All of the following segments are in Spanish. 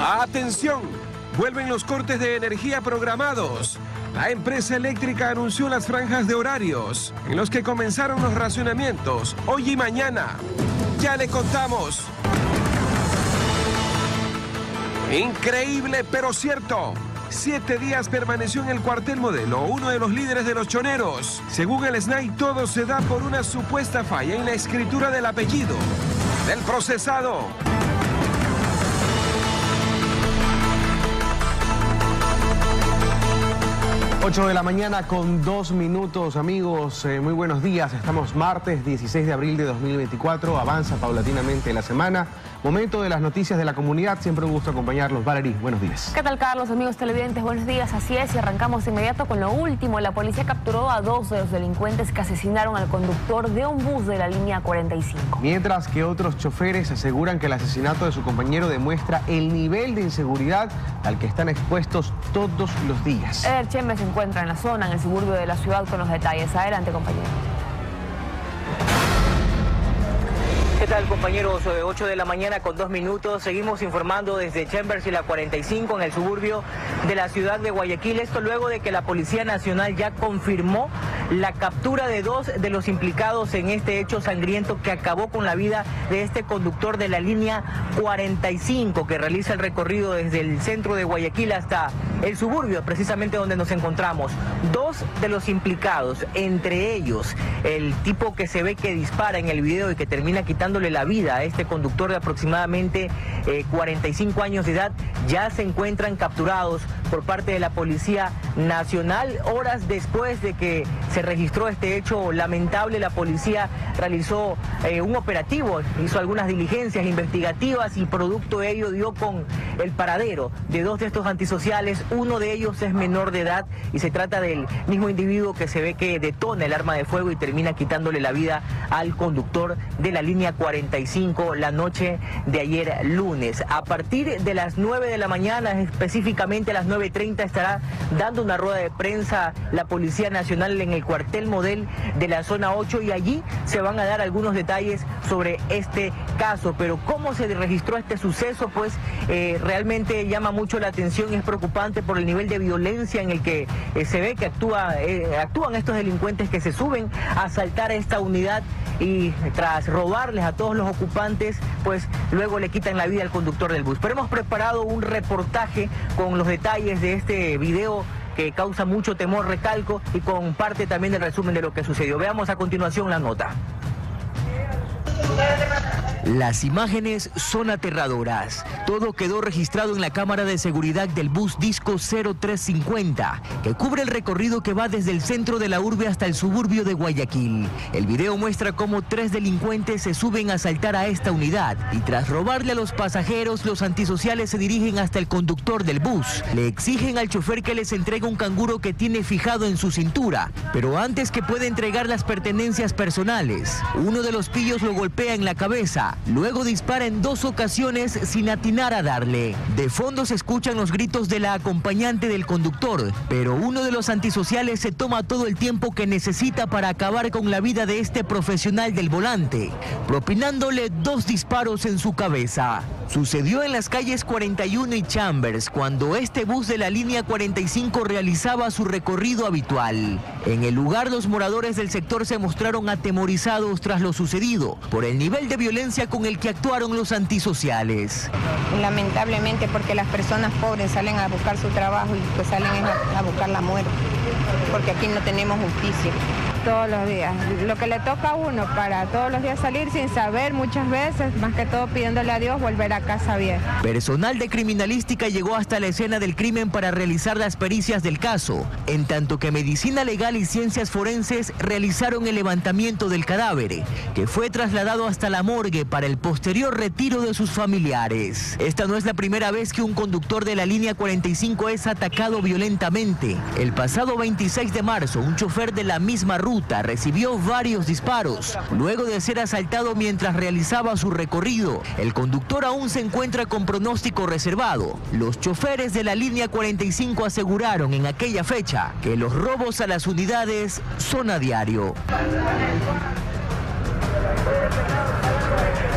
Atención, vuelven los cortes de energía programados. La empresa eléctrica anunció las franjas de horarios en los que comenzaron los racionamientos hoy y mañana. Ya le contamos. Increíble pero cierto. Siete días permaneció en el cuartel modelo, uno de los líderes de los choneros. Según el SNAI, todo se da por una supuesta falla en la escritura del apellido del procesado. Ocho de la mañana con dos minutos, amigos. Eh, muy buenos días. Estamos martes 16 de abril de 2024. Avanza paulatinamente la semana. Momento de las noticias de la comunidad. Siempre un gusto acompañarlos. Valerie, buenos días. ¿Qué tal, Carlos? Amigos televidentes, buenos días. Así es, y arrancamos inmediato con lo último. La policía capturó a dos de los delincuentes que asesinaron al conductor de un bus de la línea 45. Mientras que otros choferes aseguran que el asesinato de su compañero demuestra el nivel de inseguridad al que están expuestos todos los días. El Cheme se encuentra en la zona, en el suburbio de la ciudad, con los detalles. Adelante, compañero. ¿Qué tal compañeros? 8 de la mañana con dos minutos. Seguimos informando desde Chambers y la 45 en el suburbio de la ciudad de Guayaquil. Esto luego de que la Policía Nacional ya confirmó la captura de dos de los implicados en este hecho sangriento que acabó con la vida de este conductor de la línea 45 que realiza el recorrido desde el centro de Guayaquil hasta el suburbio, precisamente donde nos encontramos. Dos de los implicados, entre ellos el tipo que se ve que dispara en el video y que termina quitándole la vida a este conductor de aproximadamente 45 eh, años de edad, ya se encuentran capturados por parte de la Policía Nacional. Horas después de que se registró este hecho lamentable, la policía realizó eh, un operativo, hizo algunas diligencias investigativas y producto de ello dio con el paradero de dos de estos antisociales. Uno de ellos es menor de edad y se trata del mismo individuo que se ve que detona el arma de fuego y termina quitándole la vida al conductor de la línea 45 la noche de ayer lunes. A partir de las 9 de la mañana, específicamente a las 9.30, estará dando una rueda de prensa la Policía Nacional en el cuartel model de la zona 8 y allí se van a dar algunos detalles sobre este caso. Pero cómo se registró este suceso, pues eh, realmente llama mucho la atención es preocupante por el nivel de violencia en el que eh, se ve que eh, actúan estos delincuentes que se suben a asaltar a esta unidad y tras robarles a todos los ocupantes, pues luego le quitan la vida al conductor del bus. Pero hemos preparado un reportaje con los detalles de este video que causa mucho temor, recalco, y con parte también del resumen de lo que sucedió. Veamos a continuación la nota. Las imágenes son aterradoras. Todo quedó registrado en la cámara de seguridad del bus Disco 0350, que cubre el recorrido que va desde el centro de la urbe hasta el suburbio de Guayaquil. El video muestra cómo tres delincuentes se suben a asaltar a esta unidad y tras robarle a los pasajeros, los antisociales se dirigen hasta el conductor del bus. Le exigen al chofer que les entregue un canguro que tiene fijado en su cintura, pero antes que pueda entregar las pertenencias personales, uno de los pillos lo golpea en la cabeza Luego dispara en dos ocasiones sin atinar a darle. De fondo se escuchan los gritos de la acompañante del conductor, pero uno de los antisociales se toma todo el tiempo que necesita para acabar con la vida de este profesional del volante, propinándole dos disparos en su cabeza. Sucedió en las calles 41 y Chambers cuando este bus de la línea 45 realizaba su recorrido habitual. En el lugar los moradores del sector se mostraron atemorizados tras lo sucedido por el nivel de violencia con el que actuaron los antisociales. Lamentablemente porque las personas pobres salen a buscar su trabajo y pues salen a, a buscar la muerte, porque aquí no tenemos justicia todos los días. Lo que le toca a uno para todos los días salir sin saber muchas veces, más que todo pidiéndole a Dios volver a casa bien. Personal de criminalística llegó hasta la escena del crimen para realizar las pericias del caso, en tanto que medicina legal y ciencias forenses realizaron el levantamiento del cadáver, que fue trasladado hasta la morgue para el posterior retiro de sus familiares. Esta no es la primera vez que un conductor de la línea 45 es atacado violentamente. El pasado 26 de marzo, un chofer de la misma ruta recibió varios disparos. Luego de ser asaltado mientras realizaba su recorrido, el conductor aún se encuentra con pronóstico reservado. Los choferes de la línea 45 aseguraron en aquella fecha que los robos a las unidades son a diario.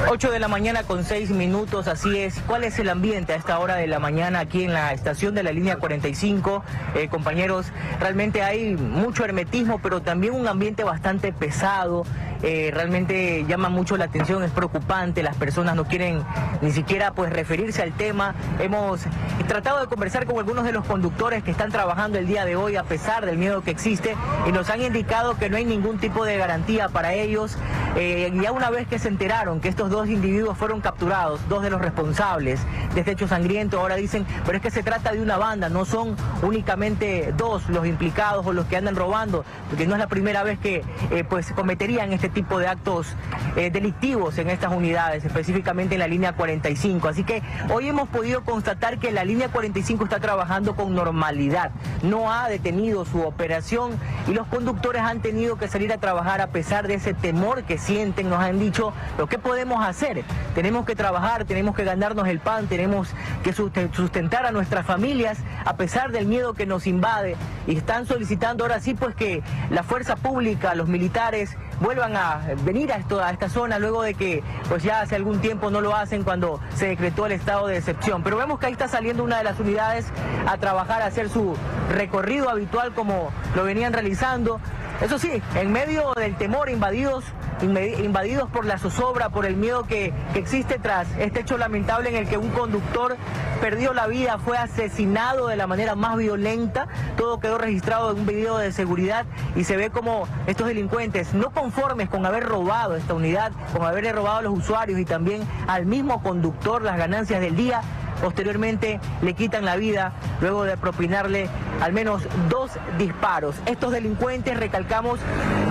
8 de la mañana con 6 minutos, así es. ¿Cuál es el ambiente a esta hora de la mañana aquí en la estación de la línea 45? Eh, compañeros, realmente hay mucho hermetismo, pero también un ambiente bastante pesado. Eh, realmente llama mucho la atención, es preocupante, las personas no quieren ni siquiera pues referirse al tema. Hemos tratado de conversar con algunos de los conductores que están trabajando el día de hoy a pesar del miedo que existe y nos han indicado que no hay ningún tipo de garantía para ellos. Eh, ya una vez que se enteraron que estos dos individuos fueron capturados, dos de los responsables de este hecho sangriento, ahora dicen, pero es que se trata de una banda, no son únicamente dos los implicados o los que andan robando, porque no es la primera vez que eh, pues cometerían este tipo de actos eh, delictivos en estas unidades, específicamente en la línea 45. Así que hoy hemos podido constatar que la línea 45 está trabajando con normalidad, no ha detenido su operación y los conductores han tenido que salir a trabajar a pesar de ese temor que sienten, nos han dicho, lo que podemos hacer, tenemos que trabajar, tenemos que ganarnos el pan, tenemos que sustentar a nuestras familias a pesar del miedo que nos invade y están solicitando ahora sí pues que la fuerza pública, los militares vuelvan a venir a, a esta zona luego de que pues ya hace algún tiempo no lo hacen cuando se decretó el estado de excepción. Pero vemos que ahí está saliendo una de las unidades a trabajar, a hacer su recorrido habitual como lo venían realizando. Eso sí, en medio del temor, invadidos, invadidos por la zozobra, por el miedo que, que, existe tras este hecho lamentable en el que un conductor perdió la vida, fue asesinado de la manera más violenta. Todo quedó registrado en un video de seguridad y se ve como estos delincuentes, no conformes con haber robado esta unidad, con haberle robado a los usuarios y también al mismo conductor las ganancias del día, Posteriormente le quitan la vida luego de propinarle al menos dos disparos. Estos delincuentes, recalcamos,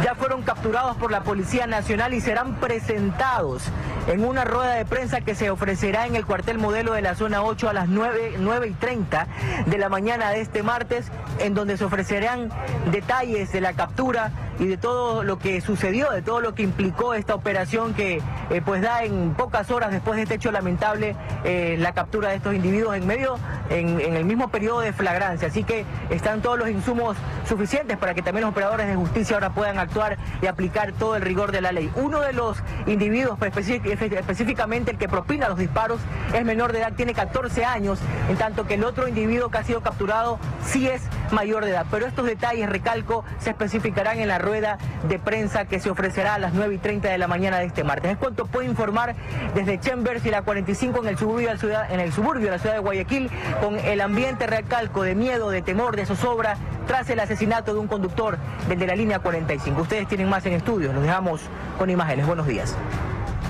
ya fueron capturados por la Policía Nacional y serán presentados en una rueda de prensa que se ofrecerá en el cuartel modelo de la zona 8 a las 9, 9 y 30 de la mañana de este martes, en donde se ofrecerán detalles de la captura y de todo lo que sucedió, de todo lo que implicó esta operación que eh, pues da en pocas horas después de este hecho lamentable eh, la captura de estos individuos en medio, en, el mismo periodo de flagrancia. Así que están todos los insumos suficientes para que también los operadores de justicia ahora puedan actuar y aplicar todo el rigor de la ley. Uno de los individuos, pues, específicamente el que propina los disparos, es menor de edad, tiene 14 años, en tanto que el otro individuo que ha sido capturado sí es mayor de edad. Pero estos detalles, recalco, se especificarán en la rueda de prensa que se ofrecerá a las 9 y 30 de la mañana de este martes. Es cuanto puedo informar desde Chambers y la 45 en el suburbio de la ciudad, en el suburbio de la ciudad de Guayaquil, con el ambiente recalco de miedo, de temor, de zozobra, tras el asesinato de un conductor desde la línea 45. Ustedes tienen más en estudio, nos dejamos con imágenes. Buenos días.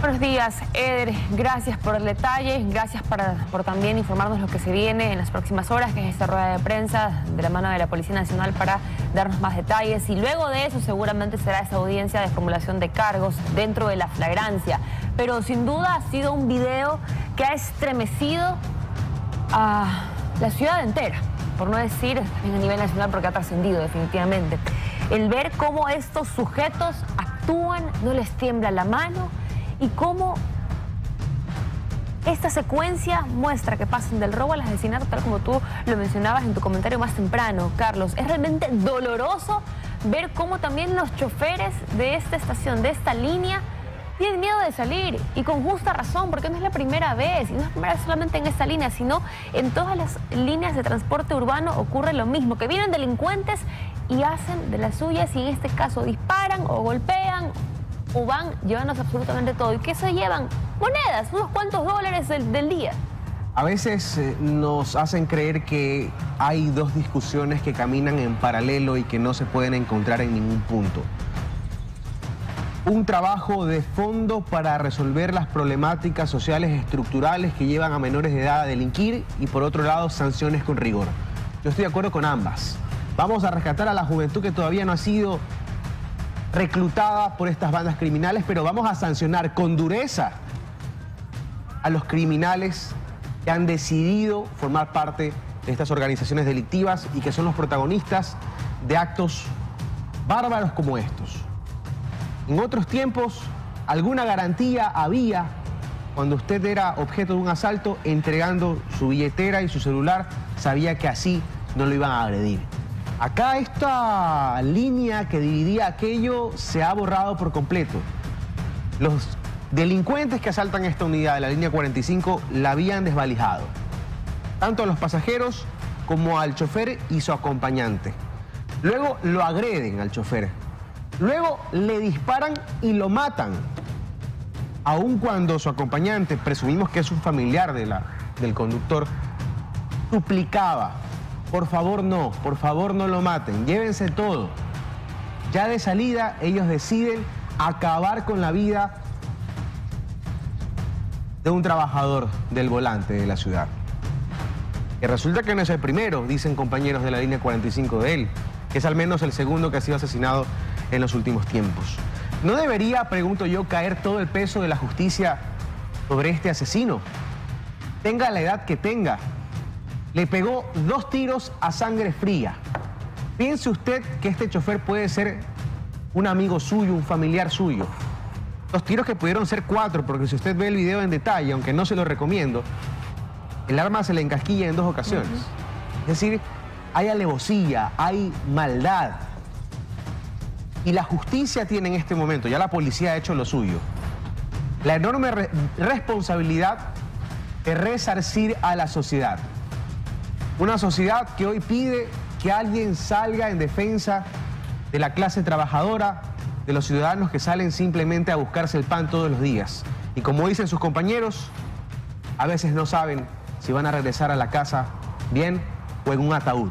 Buenos días, Eder. Gracias por el detalle, gracias por también informarnos lo que se viene en las próximas horas, que es esta rueda de prensa de la mano de la Policía Nacional para darnos más detalles. Y luego de eso seguramente será esa audiencia de formulación de cargos dentro de la flagrancia. Pero sin duda ha sido un video que ha estremecido a la ciudad entera, por no decir a nivel nacional porque ha trascendido definitivamente. El ver cómo estos sujetos actúan, no les tiembla la mano y cómo esta secuencia muestra que pasan del robo al asesinato, tal como tú lo mencionabas en tu comentario más temprano, Carlos. Es realmente doloroso ver cómo también los choferes de esta estación, de esta línea, tienen miedo de salir y con justa razón, porque no es la primera vez, y no es la primera vez solamente en esta línea, sino en todas las líneas de transporte urbano ocurre lo mismo, que vienen delincuentes y hacen de las suyas y en este caso disparan o golpean o van llevándose absolutamente todo. ¿Y qué se llevan? Monedas, unos cuantos dólares del, día. A veces eh, nos hacen creer que hay dos discusiones que caminan en paralelo y que no se pueden encontrar en ningún punto. Un trabajo de fondo para resolver las problemáticas sociales estructurales que llevan a menores de edad a delinquir y por otro lado sanciones con rigor. Yo estoy de acuerdo con ambas. Vamos a rescatar a la juventud que todavía no ha sido reclutada por estas bandas criminales, pero vamos a sancionar con dureza a los criminales que han decidido formar parte de estas organizaciones delictivas y que son los protagonistas de actos bárbaros como estos. En otros tiempos, alguna garantía había cuando usted era objeto de un asalto, entregando su billetera y su celular, sabía que así no lo iban a agredir. Acá esta línea que dividía aquello se ha borrado por completo. Los Delincuentes que asaltan esta unidad de la línea 45 la habían desvalijado, tanto a los pasajeros como al chofer y su acompañante. Luego lo agreden al chofer. Luego le disparan y lo matan. Aun cuando su acompañante, presumimos que es un familiar del conductor, suplicaba, por favor no, por favor no lo maten, llévense todo. Ya de salida ellos deciden acabar con la vida de un trabajador del volante de la ciudad. Que resulta que no es el primero, dicen compañeros de la línea 45 de él, que es al menos el segundo que ha sido asesinado en los últimos tiempos. ¿No debería, pregunto yo, caer todo el peso de la justicia sobre este asesino? Tenga la edad que tenga. Le pegó dos tiros a sangre fría. Piense usted que este chofer puede ser un amigo suyo, un familiar suyo. Los tiros que pudieron ser cuatro, porque si usted ve el video en detalle, aunque no se lo recomiendo, el arma se le encasquilla en dos ocasiones. Es decir, hay alevosía, hay maldad. Y la justicia tiene en este momento, ya la policía ha hecho lo suyo, la enorme responsabilidad de resarcir a la sociedad. Una sociedad que hoy pide que alguien salga en defensa de la clase trabajadora, de los ciudadanos que salen simplemente a buscarse el pan todos los días. Y como dicen sus compañeros, a veces no saben si van a regresar a la casa bien o en un ataúd.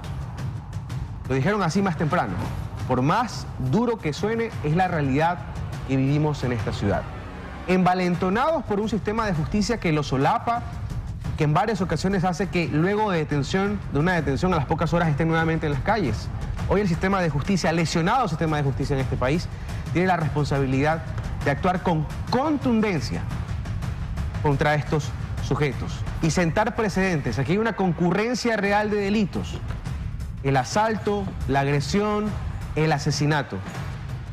Lo dijeron así más temprano. Por más duro que suene, es la realidad que vivimos en esta ciudad. Envalentonados por un sistema de justicia que los solapa, que en varias ocasiones hace que luego de detención, de una detención a las pocas horas estén nuevamente en las calles. Hoy el sistema de justicia, lesionado sistema de justicia en este país, tiene la responsabilidad de actuar con contundencia contra estos sujetos y sentar precedentes. Aquí hay una concurrencia real de delitos. El asalto, la agresión, el asesinato.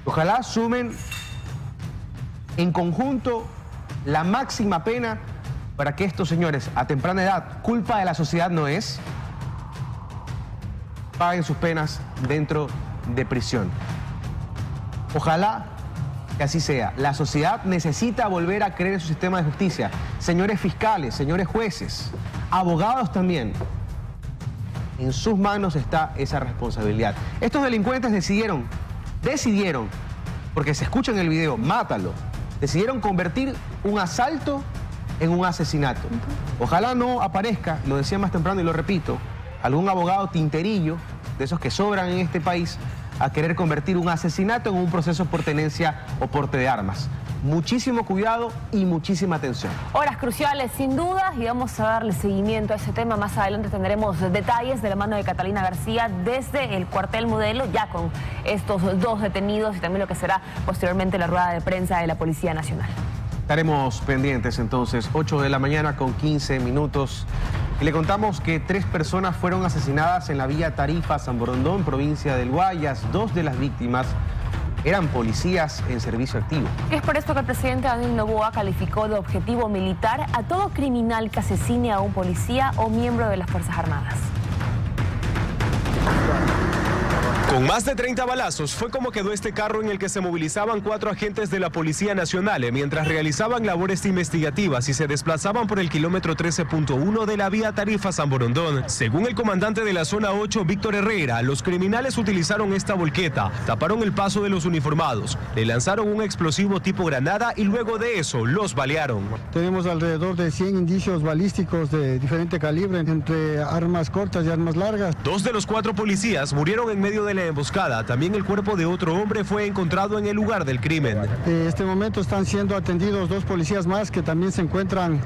Ojalá sumen en conjunto la máxima pena para que estos señores a temprana edad, culpa de la sociedad no es, paguen sus penas dentro de prisión. Ojalá que así sea. La sociedad necesita volver a creer en su sistema de justicia. Señores fiscales, señores jueces, abogados también. En sus manos está esa responsabilidad. Estos delincuentes decidieron, decidieron, porque se escucha en el video, mátalo. Decidieron convertir un asalto en un asesinato. Ojalá no aparezca, lo decía más temprano y lo repito, algún abogado tinterillo, de esos que sobran en este país, a querer convertir un asesinato en un proceso por tenencia o porte de armas. Muchísimo cuidado y muchísima atención. Horas cruciales, sin dudas, y vamos a darle seguimiento a ese tema. Más adelante tendremos detalles de la mano de Catalina García desde el cuartel modelo, ya con estos dos detenidos y también lo que será posteriormente la rueda de prensa de la Policía Nacional. Estaremos pendientes entonces, 8 de la mañana con 15 minutos. Y le contamos que tres personas fueron asesinadas en la vía Tarifa San Borondón, provincia del Guayas. Dos de las víctimas eran policías en servicio activo. Es por esto que el presidente Daniel Novoa calificó de objetivo militar a todo criminal que asesine a un policía o miembro de las Fuerzas Armadas. Con más de 30 balazos fue como quedó este carro en el que se movilizaban cuatro agentes de la Policía Nacional eh, mientras realizaban labores investigativas y se desplazaban por el kilómetro 13.1 de la vía Tarifa San Borondón. Según el comandante de la zona 8, Víctor Herrera, los criminales utilizaron esta volqueta, taparon el paso de los uniformados, le lanzaron un explosivo tipo granada y luego de eso los balearon. Tenemos alrededor de 100 indicios balísticos de diferente calibre, entre armas cortas y armas largas. Dos de los cuatro policías murieron en medio de emboscada. También el cuerpo de otro hombre fue encontrado en el lugar del crimen. En este momento están siendo atendidos dos policías más que también se encuentran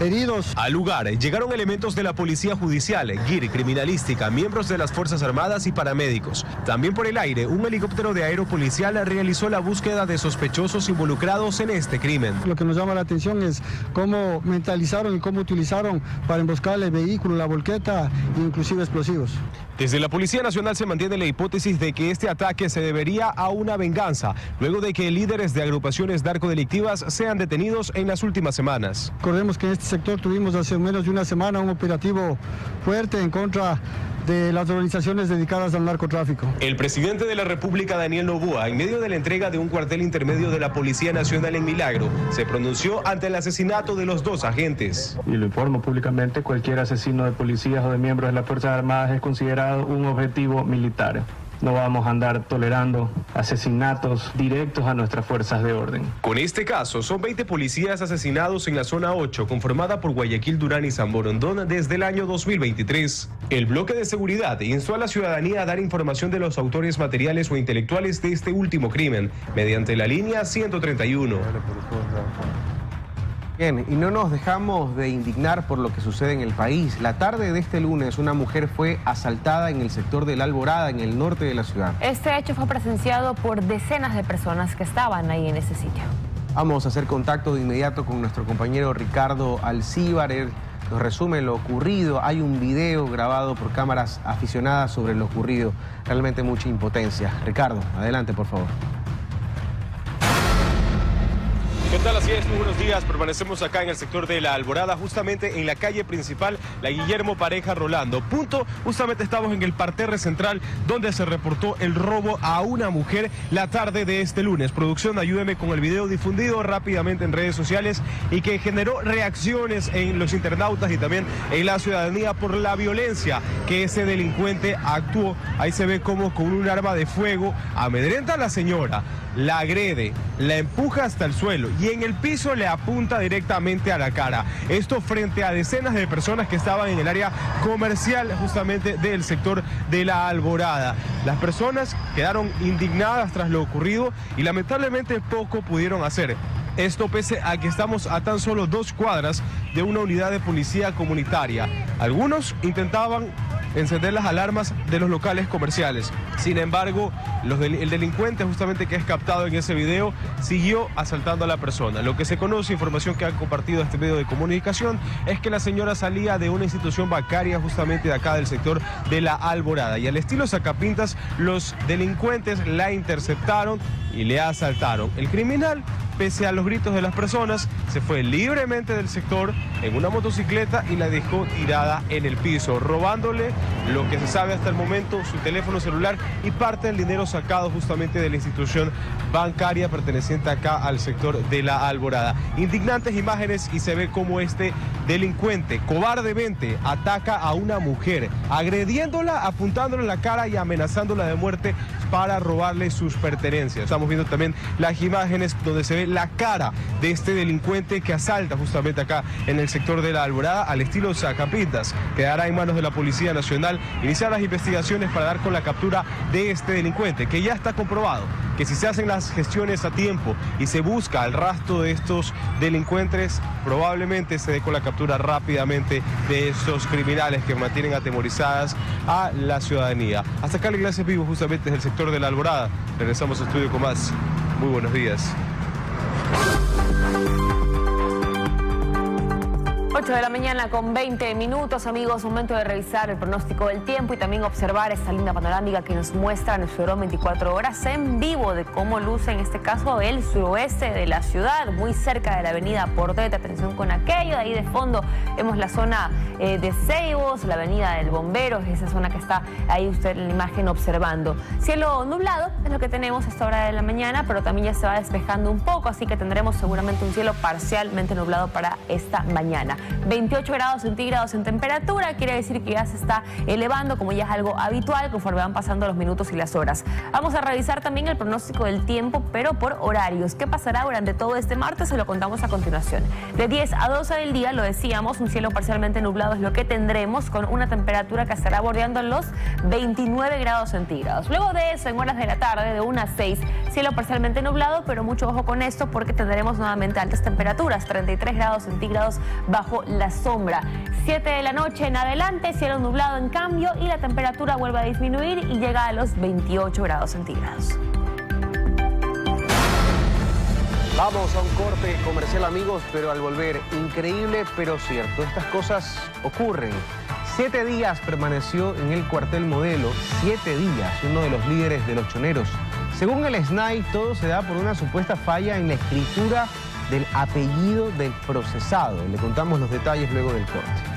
heridos. Al lugar llegaron elementos de la Policía Judicial, GIR, Criminalística, miembros de las Fuerzas Armadas y paramédicos. También por el aire, un helicóptero de aeropolicial realizó la búsqueda de sospechosos involucrados en este crimen. Lo que nos llama la atención es cómo mentalizaron y cómo utilizaron para emboscar el vehículo, la volqueta e inclusive explosivos. Desde la Policía Nacional se mantiene la hipótesis de que este ataque se debería a una venganza, luego de que líderes de agrupaciones narcodelictivas sean detenidos en las últimas semanas. Recordemos que en este sector tuvimos hace menos de una semana un operativo fuerte en contra de las organizaciones dedicadas al narcotráfico. El presidente de la República, Daniel Novoa, en medio de la entrega de un cuartel intermedio de la Policía Nacional en Milagro, se pronunció ante el asesinato de los dos agentes. Y lo informo públicamente, cualquier asesino de policías o de miembros de las Fuerzas Armadas es considerado un objetivo militar. No vamos a andar tolerando asesinatos directos a nuestras fuerzas de orden. Con este caso, son 20 policías asesinados en la zona 8, conformada por Guayaquil, Durán y San Borondón desde el año 2023. El bloque de seguridad instó a la ciudadanía a dar información de los autores materiales o intelectuales de este último crimen, mediante la línea 131. Bien, y no nos dejamos de indignar por lo que sucede en el país. La tarde de este lunes, una mujer fue asaltada en el sector de la Alborada, en el norte de la ciudad. Este hecho fue presenciado por decenas de personas que estaban ahí en ese sitio. Vamos a hacer contacto de inmediato con nuestro compañero Ricardo Alcíbar. Él nos resume lo ocurrido. Hay un video grabado por cámaras aficionadas sobre lo ocurrido. Realmente mucha impotencia. Ricardo, adelante, por favor. ¿Qué tal? Así es, muy buenos días. Permanecemos acá en el sector de la Alborada, justamente en la calle principal, la Guillermo Pareja Rolando. Punto, justamente estamos en el parterre central donde se reportó el robo a una mujer la tarde de este lunes. Producción, ayúdeme con el video difundido rápidamente en redes sociales y que generó reacciones en los internautas y también en la ciudadanía por la violencia que ese delincuente actuó. Ahí se ve como con un arma de fuego amedrenta a la señora la agrede, la empuja hasta el suelo y en el piso le apunta directamente a la cara. Esto frente a decenas de personas que estaban en el área comercial justamente del sector de la Alborada. Las personas quedaron indignadas tras lo ocurrido y lamentablemente poco pudieron hacer. Esto pese a que estamos a tan solo dos cuadras de una unidad de policía comunitaria. Algunos intentaban encender las alarmas de los locales comerciales. Sin embargo, el delincuente justamente que es captado en ese video siguió asaltando a la persona. Lo que se conoce, información que ha compartido este medio de comunicación, es que la señora salía de una institución bancaria justamente de acá del sector de la Alborada. Y al estilo sacapintas, los delincuentes la interceptaron y le asaltaron. El criminal pese a los gritos de las personas, se fue libremente del sector en una motocicleta y la dejó tirada en el piso, robándole lo que se sabe hasta el momento, su teléfono celular y parte del dinero sacado justamente de la institución bancaria perteneciente acá al sector de la Alborada. Indignantes imágenes y se ve como este delincuente cobardemente ataca a una mujer, agrediéndola, apuntándole en la cara y amenazándola de muerte para robarle sus pertenencias. Estamos viendo también las imágenes donde se ve la cara de este delincuente que asalta justamente acá en el sector de la Alborada al estilo Zacapintas. Quedará en manos de la Policía Nacional iniciar las investigaciones para dar con la captura de este delincuente, que ya está comprobado que si se hacen las gestiones a tiempo y se busca el rastro de estos delincuentes, probablemente se dé con la captura rápidamente de estos criminales que mantienen atemorizadas a la ciudadanía. Hasta acá la iglesia vivo justamente desde el sector de la Alborada. Regresamos a estudio con más. Muy buenos días. 8 de la mañana con 20 minutos, amigos, momento de revisar el pronóstico del tiempo y también observar esta linda panorámica que nos muestra nuestro 24 horas en vivo de cómo luce en este caso el suroeste de la ciudad, muy cerca de la avenida Portete, atención con aquello, ahí de fondo vemos la zona eh, de Ceibos, la avenida del Bombero, esa zona que está ahí usted en la imagen observando. Cielo nublado es lo que tenemos a esta hora de la mañana, pero también ya se va despejando un poco, así que tendremos seguramente un cielo parcialmente nublado para esta mañana. 28 grados centígrados en temperatura, quiere decir que ya se está elevando, como ya es algo habitual, conforme van pasando los minutos y las horas. Vamos a revisar también el pronóstico del tiempo, pero por horarios. ¿Qué pasará durante todo este martes? Se lo contamos a continuación. De 10 a 12 del día, lo decíamos, un cielo parcialmente nublado es lo que tendremos, con una temperatura que estará bordeando los 29 grados centígrados. Luego de eso, en horas de la tarde, de 1 a 6, cielo parcialmente nublado, pero mucho ojo con esto porque tendremos nuevamente altas temperaturas, 33 grados centígrados la sombra. 7 de la noche en adelante, cielo nublado en cambio y la temperatura vuelve a disminuir y llega a los 28 grados centígrados. Vamos a un corte comercial amigos, pero al volver, increíble pero cierto, estas cosas ocurren. Siete días permaneció en el cuartel modelo, siete días, uno de los líderes de los choneros. Según el SNAI, todo se da por una supuesta falla en la escritura del apellido del procesado. Le contamos los detalles luego del corte.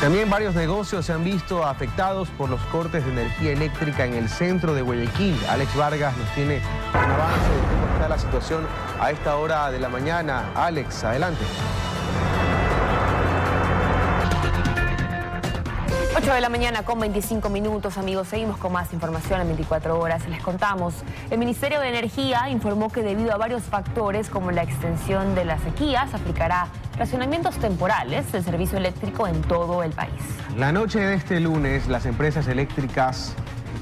También varios negocios se han visto afectados por los cortes de energía eléctrica en el centro de Guayaquil. Alex Vargas nos tiene un avance de cómo está la situación a esta hora de la mañana. Alex, adelante. 8 de la mañana con 25 minutos, amigos. Seguimos con más información en 24 horas. Les contamos. El Ministerio de Energía informó que debido a varios factores como la extensión de las sequías, aplicará racionamientos temporales del servicio eléctrico en todo el país. La noche de este lunes, las empresas eléctricas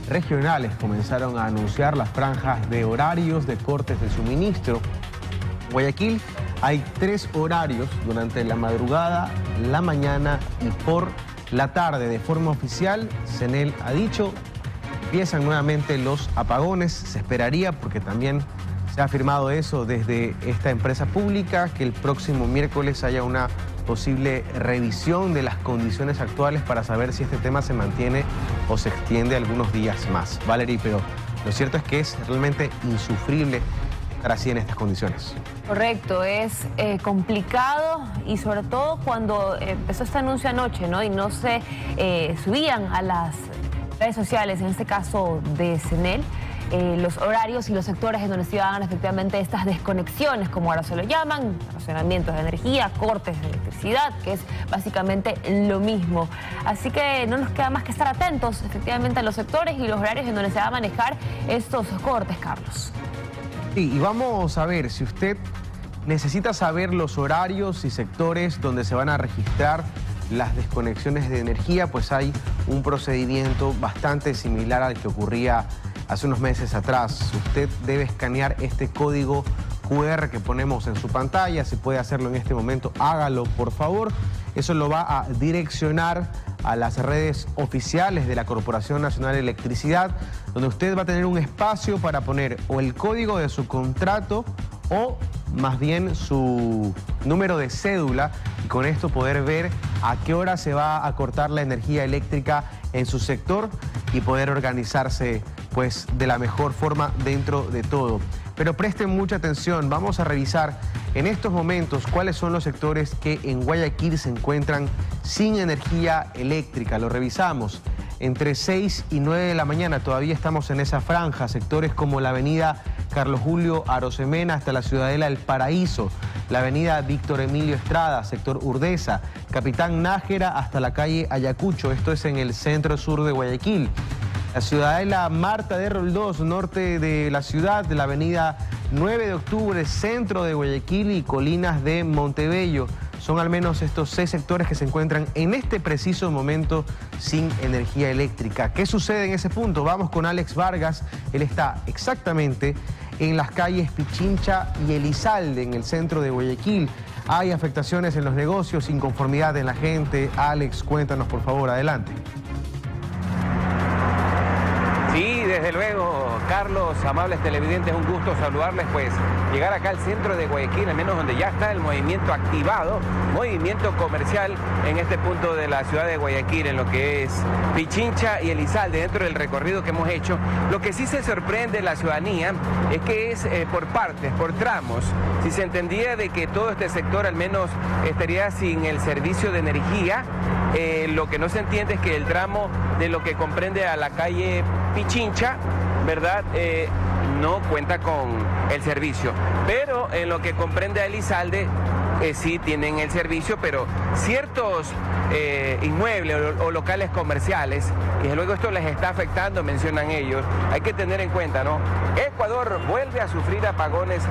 regionales comenzaron a anunciar las franjas de horarios de cortes de suministro. Guayaquil hay tres horarios durante la madrugada, la mañana y por la tarde. De forma oficial, CENEL ha dicho, empiezan nuevamente los apagones, se esperaría porque también se ha afirmado eso desde esta empresa pública, que el próximo miércoles haya una posible revisión de las condiciones actuales para saber si este tema se mantiene o se extiende algunos días más. Valerie, pero lo cierto es que es realmente insufrible así en estas condiciones. Correcto, es eh, complicado y sobre todo cuando empezó este anuncio anoche, ¿no? Y no se eh, subían a las redes sociales, en este caso de CENEL, eh, los horarios y los sectores en donde se iban efectivamente estas desconexiones, como ahora se lo llaman, racionamientos de energía, cortes de electricidad, que es básicamente lo mismo. Así que no nos queda más que estar atentos efectivamente a los sectores y los horarios en donde se va a manejar estos cortes, Carlos. Sí, y vamos a ver si usted necesita saber los horarios y sectores donde se van a registrar las desconexiones de energía, pues hay un procedimiento bastante similar al que ocurría hace unos meses atrás. Usted debe escanear este código QR que ponemos en su pantalla. Si puede hacerlo en este momento, hágalo por favor. Eso lo va a direccionar a las redes oficiales de la Corporación Nacional de Electricidad, donde usted va a tener un espacio para poner o el código de su contrato o más bien su número de cédula y con esto poder ver a qué hora se va a cortar la energía eléctrica en su sector y poder organizarse pues de la mejor forma dentro de todo. Pero presten mucha atención, vamos a revisar en estos momentos cuáles son los sectores que en Guayaquil se encuentran sin energía eléctrica. Lo revisamos. Entre 6 y 9 de la mañana todavía estamos en esa franja, sectores como la avenida Carlos Julio Arosemena hasta la Ciudadela El Paraíso, la avenida Víctor Emilio Estrada, sector Urdesa, Capitán Nájera hasta la calle Ayacucho, esto es en el centro sur de Guayaquil. La ciudadela Marta de Roldós, norte de la ciudad, de la avenida 9 de octubre, centro de Guayaquil y colinas de Montebello. Son al menos estos seis sectores que se encuentran en este preciso momento sin energía eléctrica. ¿Qué sucede en ese punto? Vamos con Alex Vargas. Él está exactamente en las calles Pichincha y Elizalde, en el centro de Guayaquil. Hay afectaciones en los negocios, inconformidad en la gente. Alex, cuéntanos por favor, adelante. Desde luego, Carlos, amables televidentes, un gusto saludarles, pues llegar acá al centro de Guayaquil, al menos donde ya está el movimiento activado, movimiento comercial en este punto de la ciudad de Guayaquil, en lo que es Pichincha y Elizalde, dentro del recorrido que hemos hecho. Lo que sí se sorprende la ciudadanía es que es eh, por partes, por tramos. Si se entendía de que todo este sector al menos estaría sin el servicio de energía, eh, lo que no se entiende es que el tramo de lo que comprende a la calle Pichincha, ¿verdad? Eh, no cuenta con el servicio. Pero en lo que comprende a Elizalde, eh, sí tienen el servicio, pero ciertos eh, inmuebles o, o, locales comerciales, y luego esto les está afectando, mencionan ellos, hay que tener en cuenta, ¿no? Ecuador vuelve a sufrir apagones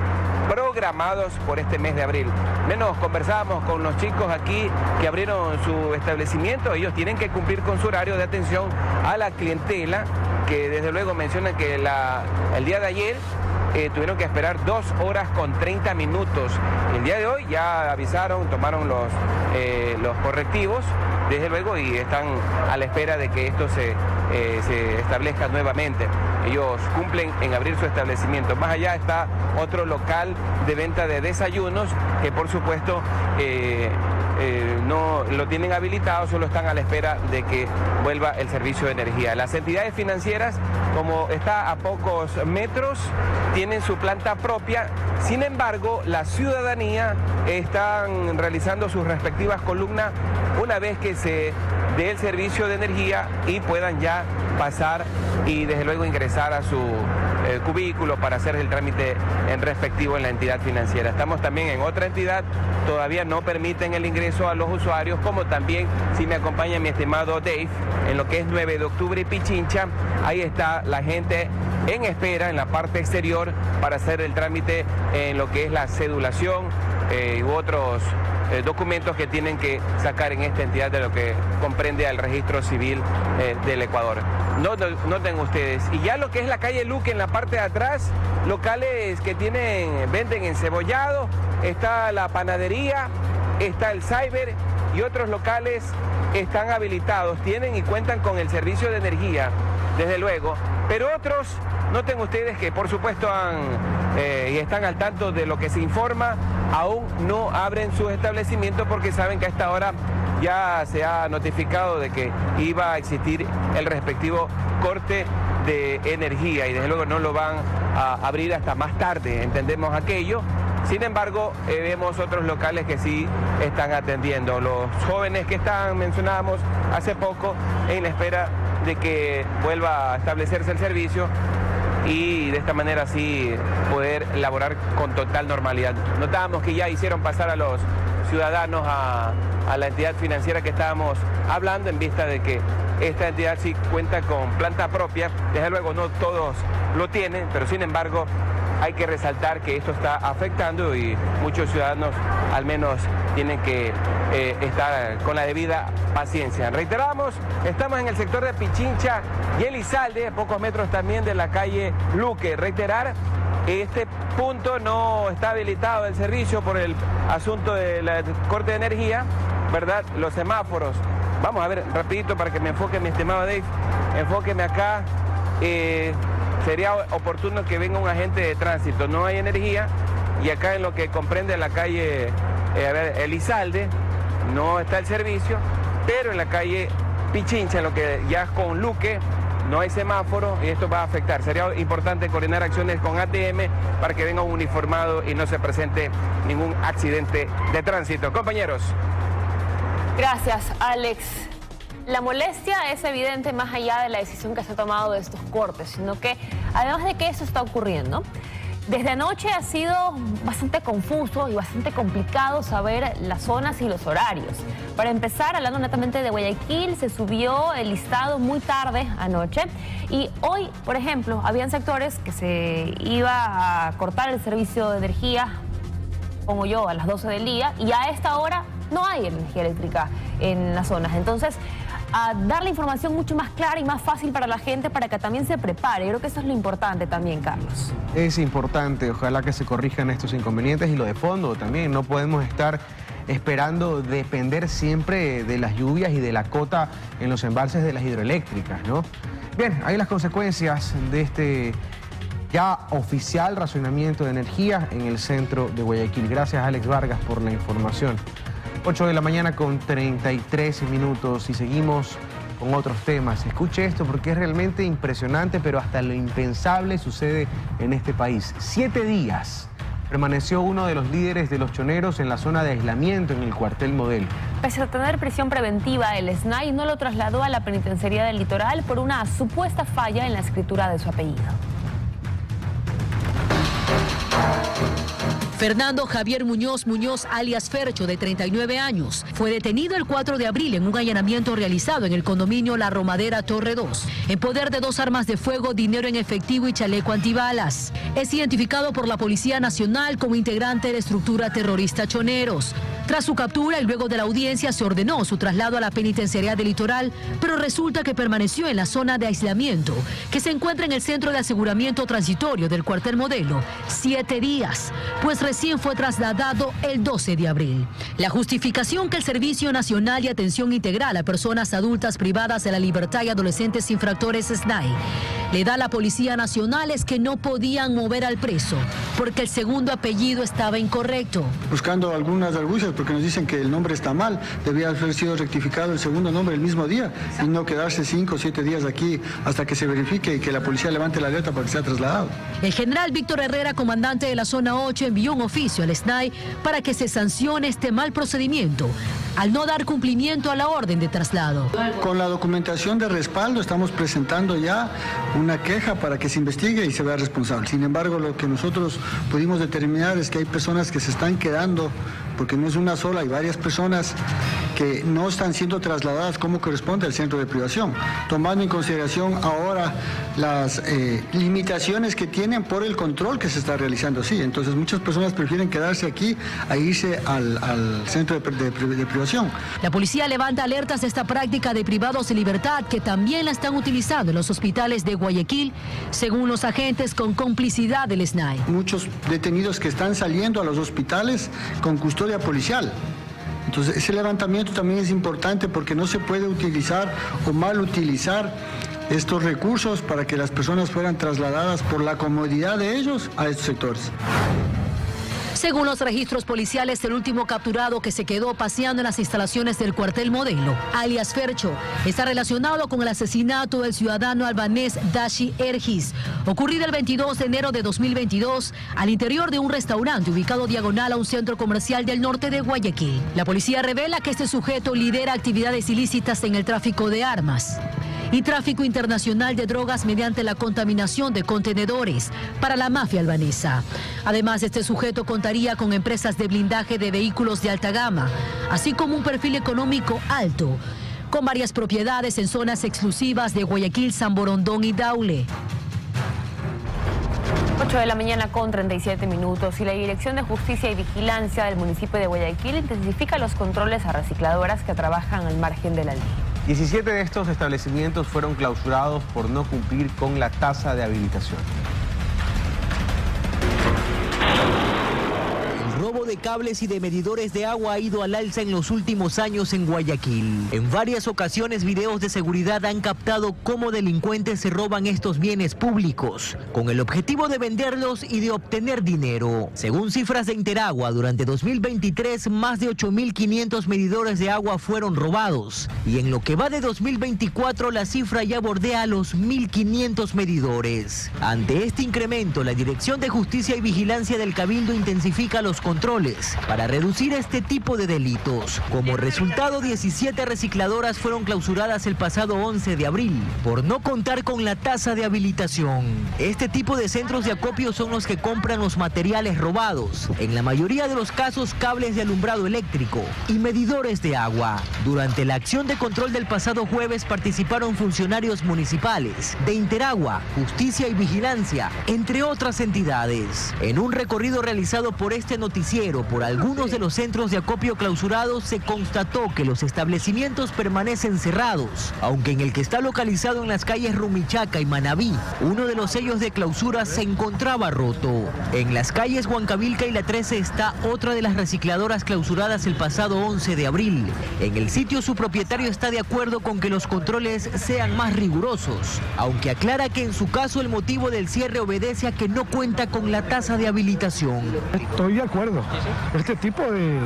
programados por este mes de abril. Menos conversábamos con los chicos aquí que abrieron su establecimiento, ellos tienen que cumplir con su horario de atención a la clientela, que desde luego mencionan que la, el día de ayer eh, tuvieron que esperar dos horas con 30 minutos. El día de hoy ya avisaron, tomaron los, eh, los correctivos, desde luego, y están a la espera de que esto se, eh, se establezca nuevamente. Ellos cumplen en abrir su establecimiento. Más allá está otro local de venta de desayunos que por supuesto eh, no lo tienen habilitado, solo están a la espera de que vuelva el servicio de energía. Las entidades financieras, como está a pocos metros, tienen su planta propia, sin embargo, la ciudadanía están realizando sus respectivas columnas una vez que se del servicio de energía y puedan ya pasar y desde luego ingresar a su eh, cubículo para hacer el trámite en respectivo en la entidad financiera. Estamos también en otra entidad, todavía no permiten el ingreso a los usuarios, como también, si me acompaña mi estimado Dave, en lo que es 9 de octubre y Pichincha, ahí está la gente en espera en la parte exterior para hacer el trámite en lo que es la cedulación eh, u otros eh, documentos que tienen que sacar en esta entidad de lo que comprende al registro civil eh, del Ecuador. No, noten ustedes. Y ya lo que es la calle Luque en la parte de atrás, locales que tienen, venden encebollado, está la panadería, está el cyber y otros locales están habilitados, tienen y cuentan con el servicio de energía, desde luego, pero otros Noten ustedes que por supuesto han, eh, y están al tanto de lo que se informa, aún no abren sus establecimientos porque saben que a esta hora ya se ha notificado de que iba a existir el respectivo corte de energía y desde luego no lo van a abrir hasta más tarde, entendemos aquello. Sin embargo, eh, vemos otros locales que sí están atendiendo. Los jóvenes que están, mencionábamos hace poco, en espera de que vuelva a establecerse el servicio, y de esta manera sí poder laborar con total normalidad. Notábamos que ya hicieron pasar a los ciudadanos a, la entidad financiera que estábamos hablando en vista de que esta entidad sí cuenta con planta propia, desde luego no todos lo tienen, pero sin embargo hay que resaltar que esto está afectando y muchos ciudadanos al menos tienen que eh, estar con la debida paciencia. Reiteramos, estamos en el sector de Pichincha y Elizalde, a pocos metros también de la calle Luque. Reiterar, este punto no está habilitado el servicio por el asunto del corte de energía, ¿verdad? Los semáforos. Vamos a ver rapidito para que me enfoque mi estimado Dave. Enfóqueme acá. Eh, sería oportuno que venga un agente de tránsito. No hay energía y acá en lo que comprende la calle eh, Elizalde no está el servicio, pero en la calle Pichincha, en lo que ya es con Luque, no hay semáforo y esto va a afectar. Sería importante coordinar acciones con ATM para que venga un uniformado y no se presente ningún accidente de tránsito. Compañeros. Gracias, Alex. La molestia es evidente más allá de la decisión que se ha tomado de estos cortes, sino que además de que eso está ocurriendo, desde anoche ha sido bastante confuso y bastante complicado saber las zonas y los horarios. Para empezar, hablando netamente de Guayaquil, se subió el listado muy tarde anoche y hoy, por ejemplo, habían sectores que se iba a cortar el servicio de energía, como yo, a las 12 del día y a esta hora no hay energía eléctrica en las zonas. Entonces, a dar la información mucho más clara y más fácil para la gente para que también se prepare. Creo que eso es lo importante también, Carlos. Es importante, ojalá que se corrijan estos inconvenientes y lo de fondo también. No podemos estar esperando depender siempre de las lluvias y de la cota en los embalses de las hidroeléctricas, ¿no? Bien, hay las consecuencias de este ya oficial racionamiento de energía en el centro de Guayaquil. Gracias, Alex Vargas, por la información. 8 de la mañana con 33 minutos y seguimos con otros temas. Escuche esto porque es realmente impresionante, pero hasta lo impensable sucede en este país. Siete días permaneció uno de los líderes de los choneros en la zona de aislamiento en el cuartel modelo. Pese a tener prisión preventiva, el SNAI no lo trasladó a la penitenciaría del litoral por una supuesta falla en la escritura de su apellido. Fernando Javier Muñoz Muñoz, alias Fercho, de 39 años, fue detenido el 4 de abril en un allanamiento realizado en el condominio La Romadera Torre 2, en poder de dos armas de fuego, dinero en efectivo y chaleco antibalas. Es identificado por la Policía Nacional como integrante de estructura terrorista Choneros. Tras su captura y luego de la audiencia se ordenó su traslado a la penitenciaría del litoral, pero resulta que permaneció en la zona de aislamiento, que se encuentra en el centro de aseguramiento transitorio del cuartel modelo, siete días, pues recién fue trasladado el 12 de abril. La justificación que el Servicio Nacional de Atención Integral a Personas Adultas Privadas de la Libertad y Adolescentes Infractores SNAI le da a la Policía Nacional es que no podían mover al preso, porque el segundo apellido estaba incorrecto. Buscando algunas argucias porque nos dicen que el nombre está mal, debía haber sido rectificado el segundo nombre el mismo día y no quedarse cinco o siete días aquí hasta que se verifique y que la policía levante la alerta para que sea trasladado. El general Víctor Herrera, comandante de la zona 8, envió un oficio al SNAI para que se sancione este mal procedimiento al no dar cumplimiento a la orden de traslado. Con la documentación de respaldo estamos presentando ya una queja para que se investigue y se vea responsable. Sin embargo, lo que nosotros pudimos determinar es que hay personas que se están quedando, porque no es una sola, hay varias personas que no están siendo trasladadas como corresponde al centro de privación, tomando en consideración ahora las eh, limitaciones que tienen por el control que se está realizando. Sí, entonces muchas personas prefieren quedarse aquí a irse al, centro de, de privación. La policía levanta alertas de esta práctica de privados de libertad que también la están utilizando en los hospitales de Guayaquil, según los agentes con complicidad del SNAI. Muchos detenidos que están saliendo a los hospitales con custodia policial. Entonces, ese levantamiento también es importante porque no se puede utilizar o mal utilizar estos recursos para que las personas fueran trasladadas por la comodidad de ellos a estos sectores. Según los registros policiales, el último capturado que se quedó paseando en las instalaciones del cuartel modelo, alias Fercho, está relacionado con el asesinato del ciudadano albanés Dashi Ergis, ocurrido el 22 de enero de 2022 al interior de un restaurante ubicado diagonal a un centro comercial del norte de Guayaquil. La policía revela que este sujeto lidera actividades ilícitas en el tráfico de armas y tráfico internacional de drogas mediante la contaminación de contenedores para la mafia albanesa. Además, este sujeto contaría con empresas de blindaje de vehículos de alta gama, así como un perfil económico alto, con varias propiedades en zonas exclusivas de Guayaquil, San Borondón y Daule. 8 de la mañana con 37 minutos y la Dirección de Justicia y Vigilancia del municipio de Guayaquil intensifica los controles a recicladoras que trabajan al margen de la ley. 17 de estos establecimientos fueron clausurados por no cumplir con la tasa de habilitación. De cables y de medidores de agua ha ido al alza en los últimos años en Guayaquil. En varias ocasiones videos de seguridad han captado cómo delincuentes se roban estos bienes públicos, con el objetivo de venderlos y de obtener dinero. Según cifras de Interagua, durante 2023 más de 8.500 medidores de agua fueron robados y en lo que va de 2024 la cifra ya bordea los 1.500 medidores. Ante este incremento, la Dirección de Justicia y Vigilancia del Cabildo intensifica los controles para reducir este tipo de delitos. Como resultado, 17 recicladoras fueron clausuradas el pasado 11 de abril por no contar con la tasa de habilitación. Este tipo de centros de acopio son los que compran los materiales robados, en la mayoría de los casos cables de alumbrado eléctrico y medidores de agua. Durante la acción de control del pasado jueves participaron funcionarios municipales de Interagua, Justicia y Vigilancia, entre otras entidades. En un recorrido realizado por este noticiero, por algunos de los centros de acopio clausurados se constató que los establecimientos permanecen cerrados, aunque en el que está localizado en las calles Rumichaca y Manabí, uno de los sellos de clausura se encontraba roto. En las calles Huancavilca y La 13 está otra de las recicladoras clausuradas el pasado 11 de abril. En el sitio su propietario está de acuerdo con que los controles sean más rigurosos, aunque aclara que en su caso el motivo del cierre obedece a que no cuenta con la tasa de habilitación. Estoy de acuerdo este tipo de,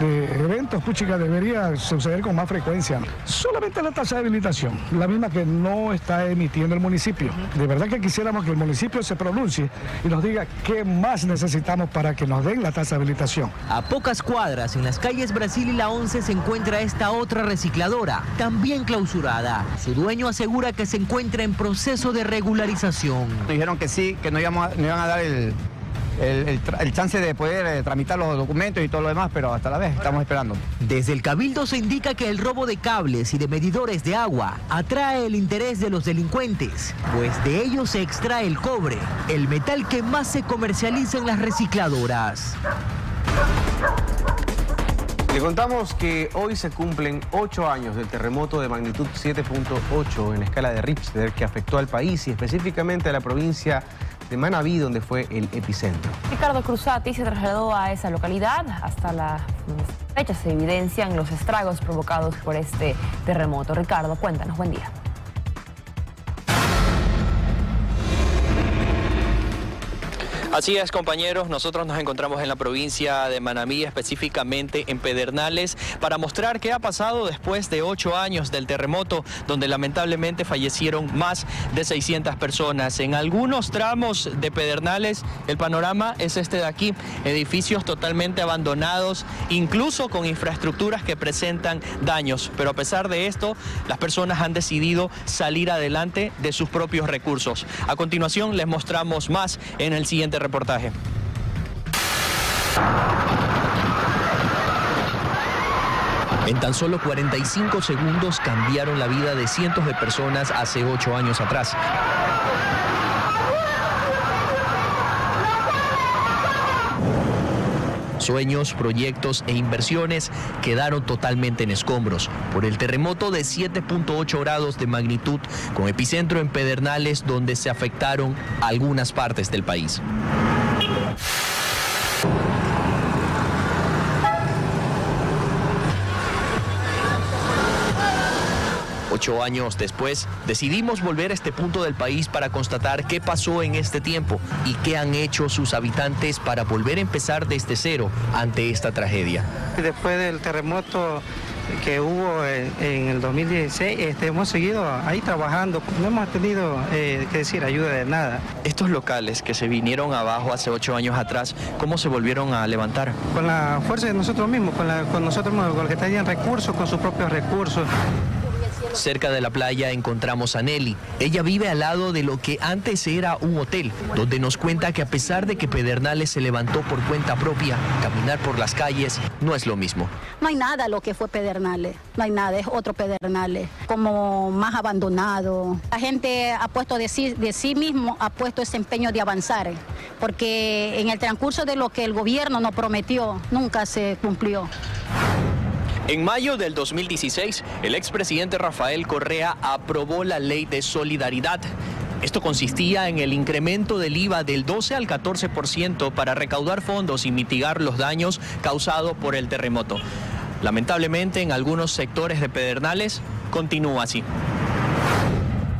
eventos, puchica, debería suceder con más frecuencia. Solamente la tasa de habilitación, la misma que no está emitiendo el municipio. De verdad que quisiéramos que el municipio se pronuncie y nos diga qué más necesitamos para que nos den la tasa de habilitación. A pocas cuadras, en las calles Brasil y la 11, se encuentra esta otra recicladora, también clausurada. Su dueño asegura que se encuentra en proceso de regularización. Dijeron que sí, que no iban a dar el, el, chance de poder eh, tramitar los documentos y todo lo demás, pero hasta la vez estamos esperando. Desde el Cabildo se indica que el robo de cables y de medidores de agua atrae el interés de los delincuentes, pues de ellos se extrae el cobre, el metal que más se comercializa en las recicladoras. Le contamos que hoy se cumplen ocho años del terremoto de magnitud 7.8 en la escala de Richter que afectó al país y específicamente a la provincia de Manabí, donde fue el epicentro. Ricardo Cruzati se trasladó a esa localidad. Hasta la fecha se evidencian los estragos provocados por este terremoto. Ricardo, cuéntanos, buen día. Así es, compañeros, nosotros nos encontramos en la provincia de Manamí, específicamente en Pedernales, para mostrar qué ha pasado después de ocho años del terremoto, donde lamentablemente fallecieron más de 600 personas. En algunos tramos de Pedernales, el panorama es este de aquí, edificios totalmente abandonados, incluso con infraestructuras que presentan daños, pero a pesar de esto, las personas han decidido salir adelante de sus propios recursos. A continuación les mostramos más en el siguiente reportaje. En tan solo 45 segundos cambiaron la vida de cientos de personas hace ocho años atrás. Sueños, proyectos e inversiones quedaron totalmente en escombros por el terremoto de 7.8 grados de magnitud con epicentro en Pedernales donde se afectaron algunas partes del país. Ocho años después, decidimos volver a este punto del país para constatar qué pasó en este tiempo y qué han hecho sus habitantes para volver a empezar desde cero ante esta tragedia. Después del terremoto que hubo en el 2016, este, hemos seguido ahí trabajando, no hemos tenido eh, que decir ayuda de nada. Estos locales que se vinieron abajo hace ocho años atrás, ¿cómo se volvieron a levantar? Con la fuerza de nosotros mismos, con, con nosotros mismos, con los que tenían recursos, con sus propios recursos. Cerca de la playa encontramos a Nelly. Ella vive al lado de lo que antes era un hotel, donde nos cuenta que a pesar de que Pedernales se levantó por cuenta propia, caminar por las calles no es lo mismo. No hay nada lo que fue Pedernales, no hay nada, es otro Pedernales, como más abandonado. La gente ha puesto de sí, de sí mismo, ha puesto ese empeño de avanzar, porque en el transcurso de lo que el gobierno nos prometió, nunca se cumplió. En mayo del 2016, el expresidente Rafael Correa aprobó la ley de solidaridad. Esto consistía en el incremento del IVA del 12 al 14% para recaudar fondos y mitigar los daños causados por el terremoto. Lamentablemente, en algunos sectores de Pedernales continúa así.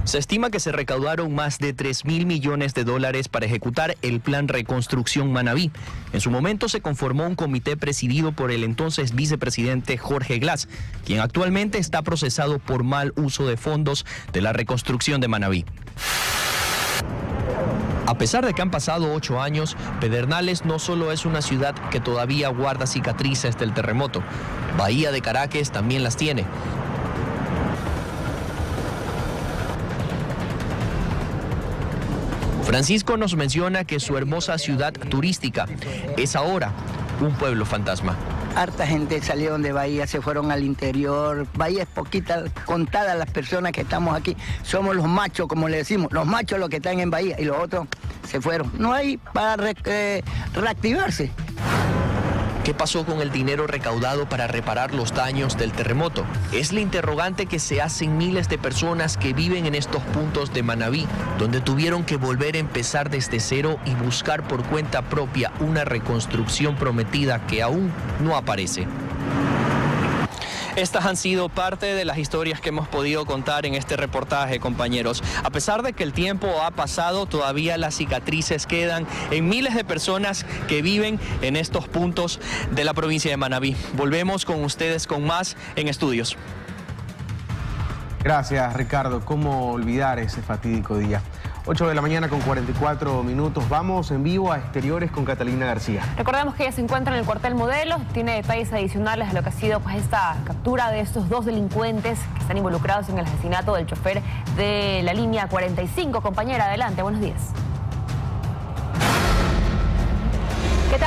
Se estima que se recaudaron más de 3 mil millones de dólares para ejecutar el plan Reconstrucción Manabí. En su momento se conformó un comité presidido por el entonces vicepresidente Jorge Glass, quien actualmente está procesado por mal uso de fondos de la reconstrucción de Manabí. A pesar de que han pasado ocho años, Pedernales no solo es una ciudad que todavía guarda cicatrices del terremoto. Bahía de Caracas también las tiene. Francisco nos menciona que su hermosa ciudad turística es ahora un pueblo fantasma. Harta gente salieron de Bahía, se fueron al interior. Bahía es poquita, contadas las personas que estamos aquí. Somos los machos, como le decimos, los machos los que están en Bahía y los otros se fueron. No hay para eh, reactivarse. ¿Qué pasó con el dinero recaudado para reparar los daños del terremoto? Es la interrogante que se hacen miles de personas que viven en estos puntos de Manabí, donde tuvieron que volver a empezar desde cero y buscar por cuenta propia una reconstrucción prometida que aún no aparece. Estas han sido parte de las historias que hemos podido contar en este reportaje, compañeros. A pesar de que el tiempo ha pasado, todavía las cicatrices quedan en miles de personas que viven en estos puntos de la provincia de Manabí. Volvemos con ustedes con más en estudios. Gracias, Ricardo. ¿Cómo olvidar ese fatídico día? 8 de la mañana con 44 minutos. Vamos en vivo a exteriores con Catalina García. Recordemos que ella se encuentra en el cuartel modelo, tiene detalles adicionales de lo que ha sido pues, esta captura de estos dos delincuentes que están involucrados en el asesinato del chofer de la línea 45. Compañera, adelante, buenos días.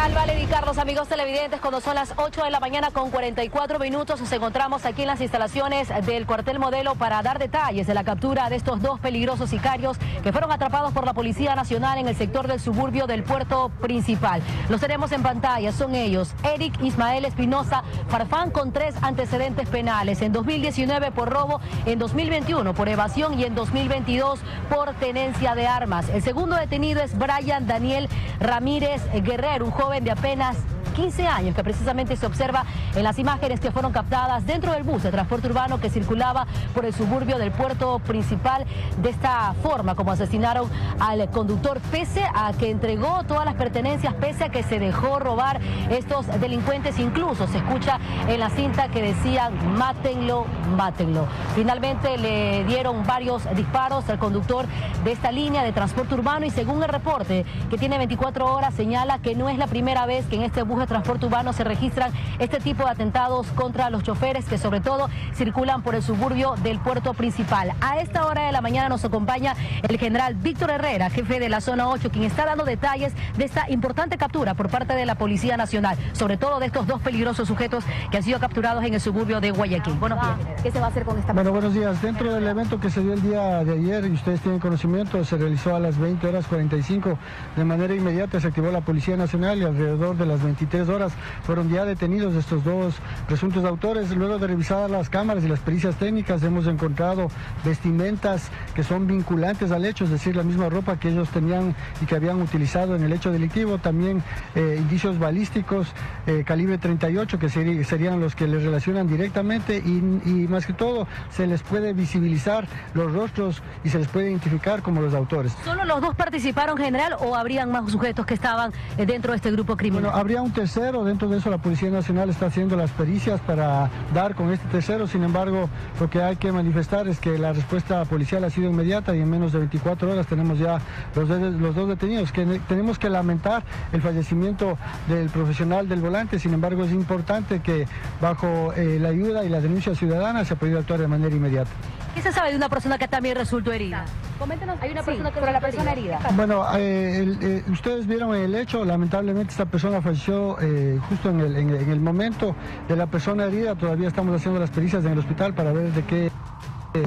Tal, Vale Carlos, amigos televidentes? Cuando son las 8 de la mañana con 44 minutos, nos encontramos aquí en las instalaciones del cuartel modelo para dar detalles de la captura de estos dos peligrosos sicarios que fueron atrapados por la Policía Nacional en el sector del suburbio del puerto principal. Los tenemos en pantalla, son ellos, Eric Ismael Espinosa Farfán con tres antecedentes penales, en 2019 por robo, en 2021 por evasión y en 2022 por tenencia de armas. El segundo detenido es Brian Daniel Ramírez Guerrero, joven de apenas 15 años que precisamente se observa en las imágenes que fueron captadas dentro del bus de transporte urbano que circulaba por el suburbio del puerto principal de esta forma, como asesinaron al conductor, pese a que entregó todas las pertenencias, pese a que se dejó robar estos delincuentes, incluso se escucha en la cinta que decían mátenlo, mátenlo. Finalmente le dieron varios disparos al conductor de esta línea de transporte urbano y según el reporte que tiene 24 horas señala que no es la primera vez que en este bus de transporte urbano se registran este tipo de atentados contra los choferes que sobre todo circulan por el suburbio del puerto principal. A esta hora de la mañana nos acompaña el general Víctor Herrera, jefe de la zona 8, quien está dando detalles de esta importante captura por parte de la Policía Nacional, sobre todo de estos dos peligrosos sujetos que han sido capturados en el suburbio de Guayaquil. Buenos días, ¿qué se va a hacer con esta Bueno, buenos días. Dentro del evento que se dio el día de ayer, y ustedes tienen conocimiento, se realizó a las 20 horas 45. De manera inmediata se activó la Policía Nacional y alrededor de las 23 horas fueron ya detenidos estos dos presuntos autores. Luego de revisar las cámaras y las pericias técnicas, hemos encontrado vestimentas que son vinculantes al hecho, es decir, la misma ropa que ellos tenían y que habían utilizado en el hecho delictivo. También eh, indicios balísticos eh, calibre 38 que serían los que les relacionan directamente y, y más que todo se les puede visibilizar los rostros y se les puede identificar como los autores. ¿Solo los dos participaron general o habrían más sujetos que estaban eh, dentro de este grupo criminal? Bueno, habría un tercero, dentro de eso la Policía Nacional está haciendo las pericias para dar con este tercero, sin embargo lo que hay que manifestar es que la respuesta policial ha sido inmediata y en menos de 24 horas tenemos ya los, los dos detenidos, que tenemos que lamentar el fallecimiento del profesional del volante, sin embargo es importante que bajo eh, la ayuda y la denuncia ciudadana se ha podido actuar de manera inmediata. ¿Qué se sabe de una persona que también resultó herida? Coméntenos, hay una persona que la persona herida. Bueno, eh, eh, ustedes vieron el hecho, lamentablemente esta persona falleció eh, justo en el, en el momento de la persona herida, todavía estamos haciendo las pericias en el hospital para ver de qué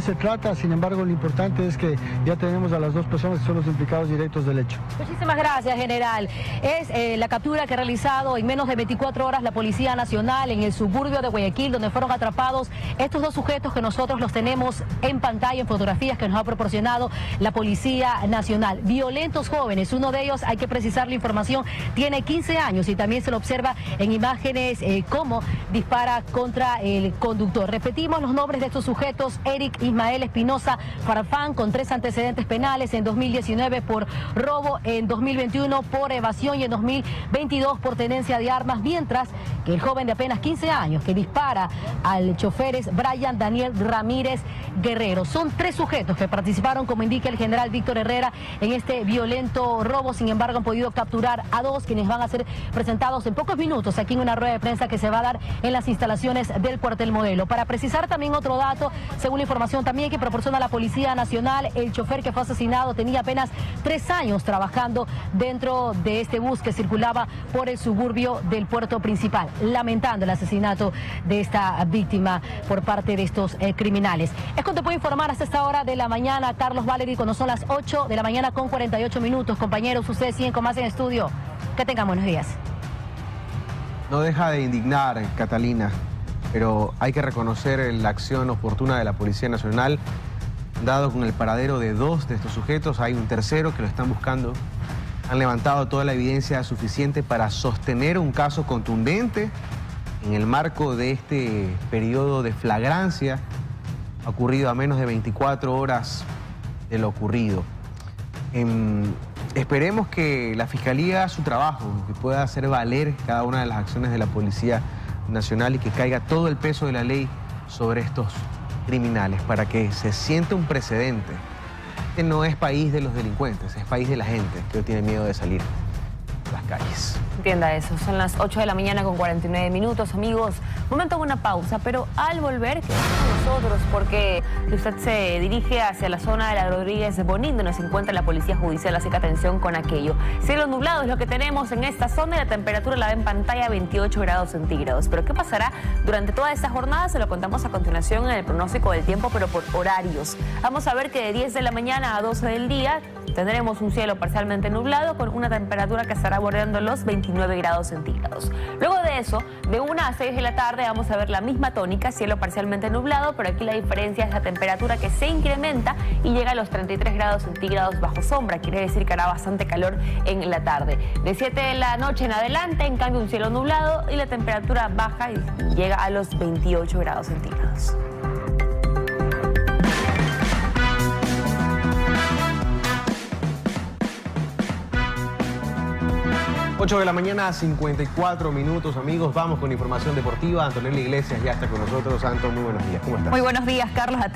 se trata, sin embargo, lo importante es que ya tenemos a las dos personas que son los implicados directos del hecho. Muchísimas gracias, general. Es eh, la captura que ha realizado en menos de 24 horas la Policía Nacional en el suburbio de Guayaquil, donde fueron atrapados estos dos sujetos que nosotros los tenemos en pantalla, en fotografías que nos ha proporcionado la Policía Nacional. Violentos jóvenes, uno de ellos, hay que precisar la información, tiene 15 años y también se lo observa en imágenes eh, cómo dispara contra el conductor. Repetimos los nombres de estos sujetos, Eric Ismael Espinosa Farfán, con tres antecedentes penales en 2019 por robo, en 2021 por evasión y en 2022 por tenencia de armas, mientras que el joven de apenas 15 años que dispara al chofer es Brian Daniel Ramírez Guerrero. Son tres sujetos que participaron, como indica el general Víctor Herrera, en este violento robo. Sin embargo, han podido capturar a dos quienes van a ser presentados en pocos minutos aquí en una rueda de prensa que se va a dar en las instalaciones del cuartel modelo. Para precisar también otro dato, según la información también que proporciona la Policía Nacional. El chofer que fue asesinado tenía apenas tres años trabajando dentro de este bus que circulaba por el suburbio del puerto principal, lamentando el asesinato de esta víctima por parte de estos eh, criminales. Es cuando puedo informar hasta esta hora de la mañana, Carlos Valery, cuando son las 8 de la mañana con 48 minutos. Compañeros, ustedes siguen con más en estudio. Que tengan buenos días. No deja de indignar, Catalina pero hay que reconocer la acción oportuna de la Policía Nacional, dado con el paradero de dos de estos sujetos, hay un tercero que lo están buscando. Han levantado toda la evidencia suficiente para sostener un caso contundente en el marco de este periodo de flagrancia ocurrido a menos de 24 horas de lo ocurrido. Em, esperemos que la Fiscalía haga su trabajo, que pueda hacer valer cada una de las acciones de la Policía nacional y que caiga todo el peso de la ley sobre estos criminales para que se sienta un precedente. Este no es país de los delincuentes, es país de la gente que tiene miedo de salir a las calles. Entienda eso, son las 8 de la mañana con 49 minutos, amigos. Momento de una pausa, pero al volver, porque usted se dirige hacia la zona de la Rodríguez Bonín, donde se encuentra la Policía Judicial, hace que atención con aquello. Cielo nublado es lo que tenemos en esta zona y la temperatura la ve en pantalla 28 grados centígrados. Pero ¿qué pasará durante toda esta jornada? Se lo contamos a continuación en el pronóstico del tiempo, pero por horarios. Vamos a ver que de 10 de la mañana a 12 del día tendremos un cielo parcialmente nublado con una temperatura que estará bordeando los 29 grados centígrados. Luego de eso, de 1 a 6 de la tarde vamos a ver la misma tónica, cielo parcialmente nublado, nublado, pero aquí la diferencia es la temperatura que se incrementa y llega a los 33 grados centígrados bajo sombra. Quiere decir que hará bastante calor en la tarde. De 7 de la noche en adelante, en cambio, un cielo nublado y la temperatura baja y llega a los 28 grados centígrados. 8 de la mañana, 54 minutos, amigos. Vamos con información deportiva. Antonella Iglesias ya está con nosotros. Anton, muy buenos días. ¿Cómo estás? Muy buenos días, Carlos. A ti.